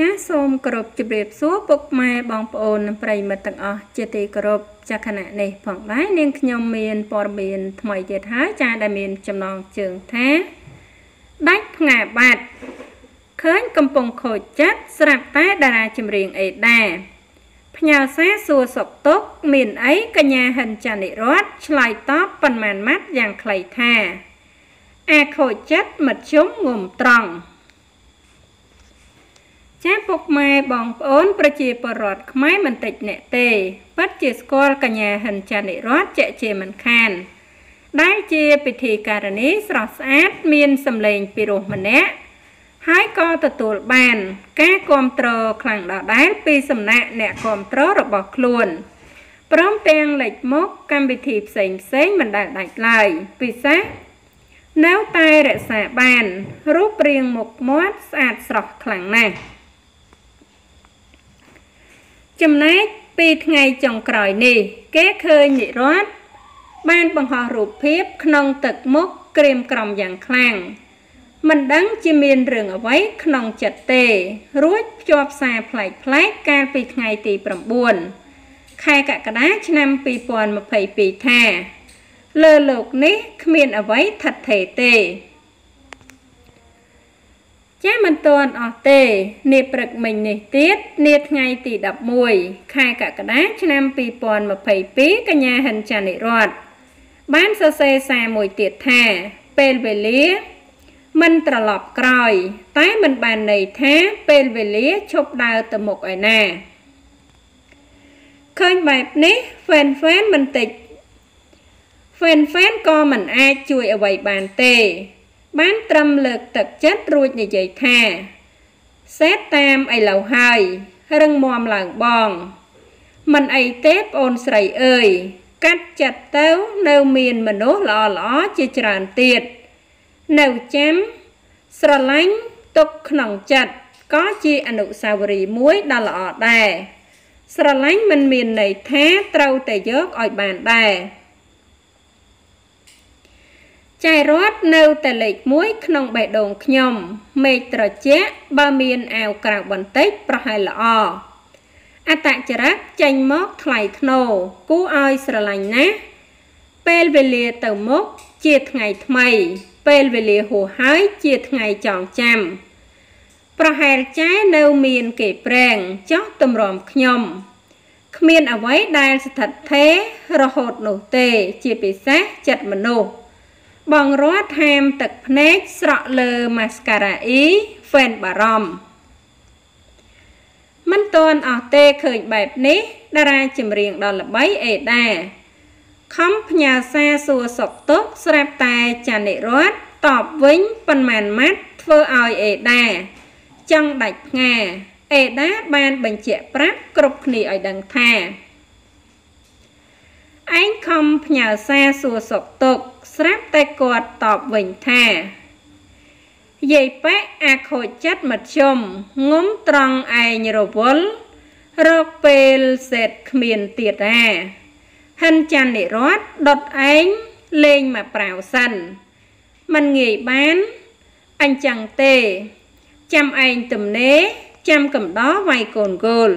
ចាស់សូមគោរពជម្រាបសួរពុកម៉ែបងប្អូននិងប្រិយមិត្តទាំងអស់ជាទីគោរពចាខណៈនេះផងដែរនាងខ្ញុំមានព័ត៌មានថ្មីទៀតហើយចាដែលមានចំណងជើងថាដាច់ផ្ងាបាត់ឃើញកំពុងខូចចិត្តស្រាប់តែតារាចម្រៀងអេដាផ្ញើសារសួរសុខទុក្ខមានអីកញ្ញាហិនចានិរតឆ្លើយតបប៉ុន្មានម៉ាត់យ៉ាងខ្លីថាអាខូចចិត្តមធ្យមងុំត្រង់ ចាពុកម៉ែបងប្អូនប្រជាពលរដ្ឋខ្មែរមិនតិចអ្នកទេពិតជាស្គាល់កញ្ញាហិនចានិរតជាជាមិនខាន ដែលជាពិធីការនីស្រស់ស្អាតមានសម្លេងពីរោះម្នាក់ហើយក៏ទទួលបាន ការគ្រប់គ្រងខ្លាំងដដែលពីសំណាក់អ្នកគ្រប់គ្រងរបស់ខ្លួនព្រមទាំងលេចមកកម្មវិធីផ្សេងផ្សេងមិនដែលដាច់ឡើយពិសេសនៅតែរក្សាបាន រូបរាងមុខមាត់ស្អាតស្រស់ខ្លាំងណាស់ ចំណែកពីថ្ងៃចុងក្រោយនេះ គេឃើញនិរដ្ឋបានបង្ហោះរូបភាពក្នុងទឹកមុខក្រៀមក្រំយ៉ាងខ្លាំងមិនដឹងជាមានរឿងអ្វីក្នុងចិត្តទេ រួចភ្ជាប់សារប្លែកប្លែកកាលពីថ្ងៃទី9ខែកក្កដាឆ្នាំ2022ថាលើលោកនេះគ្មានអ្វីថិតថេរទេ ចាមិនទាន់អស់ទេនាព្រឹកមិញនេះទៀតនាថ្ងៃទី11ខែកក្កដាឆ្នាំ2022កញ្ញាហិនចានិរតបានសរសេរសារមួយទៀតថា ពេលវេលាមិនត្រឡប់ក្រោយ តែមិនបានន័យថាពេលវេលាឈប់ដើរទៅមុខឯណាឃើញបែបនេះ fan fan មិនតិច fan fan ក៏មិនអាចជួយអ្វីបានទេ បានត្រឹមលើកទឹកចិត្តរួចនិយាយថាសេតតាមឥឡូវហើយរឹងមាំឡើងបង មិនអីទេប្អូនស្រីអើយកាត់ចិត្តទៅនៅមានមនុស្សល្អល្អជាច្រើនទៀតនៅចាំស្រឡាញ់ទុកក្នុងចិត្តក៏ជាអនុស្សាវរីយ៍មួយដ៏ល្អដែរស្រឡាញ់មិនមានន័យថាត្រូវតែយកឲ្យបានដែរ ចៃរត់នៅតែលេខ1ក្នុងបេះដូងខ្ញុំមេឃត្រជាក់បើមានអាវក្រៅបន្តិចប្រហែលល្អអតចរិតចេញមកថ្លៃធ្នូគូឲ្យស្រឡាញ់ណាស់ពេលវេលាទៅមុខជាថ្ងៃថ្មី ពេលវេលាហួសហើយជាថ្ងៃចងចាំប្រហែលចែនៅមានគេប្រែងចោះទម្រាំខ្ញុំគ្មានអ្វីដែលស្ថិតថេររហូតនោះទេ ជាពិសេសចិត្តមនុស្ស បងរត់ហាមទឹកភ្នែកស្រក់លើម៉ាស្ការ៉ាអ៊ីហ្វេនបារម្ភមិនទាន់អស់ទេឃើញបែបនេះតារាចម្រៀងដ៏ល្បីអេដាខំផ្ញើសារសួរសុខទុក្ខស្រាប់តែចានិរតតបវិញប៉ុន្មានម៉ាត់ធ្វើឲ្យអេដាចង់ដាច់ផ្ងាអេដាបានបញ្ជាក់ប្រាប់គ្រប់គ្នាឲ្យដឹងថាឯងខំផ្ញើសារសួរសុខទុក្ខ ស្រាប់តែគាត់តបវិញថាយាយប៉ែអាខូចចិត្តមធ្យមងុំត្រង់ឯងរវល់រកពេលសេតគ្មានទៀតអាហិនច័ន្ទនិរតដុតឯងលេងមកប្រាវសិនมันងាយបានអញ្ចឹងទេ ចាំឯងទំនេរចាំកំដរវាយកូនកូល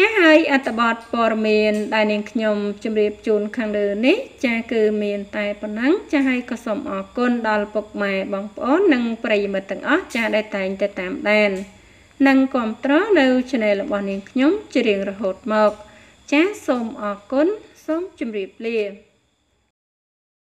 ចាហើយអត្ថបទព័ត៌មានដែលនាងខ្ញុំជម្រាបជូនខាងលើនេះ ចាគឺមានតែប៉ុណ្ណឹងចាហើយក៏សូមអរគុណដល់ពុកម៉ែបងប្អូននិងប្រិយមិត្តទាំងអស់ចាដែលតែងតែតាមដាន និងគ្រប់គ្រងនៅ Channel របស់នាងខ្ញុំជារៀងរហូតមក ចាសូមអរគុណសូមជម្រាបលា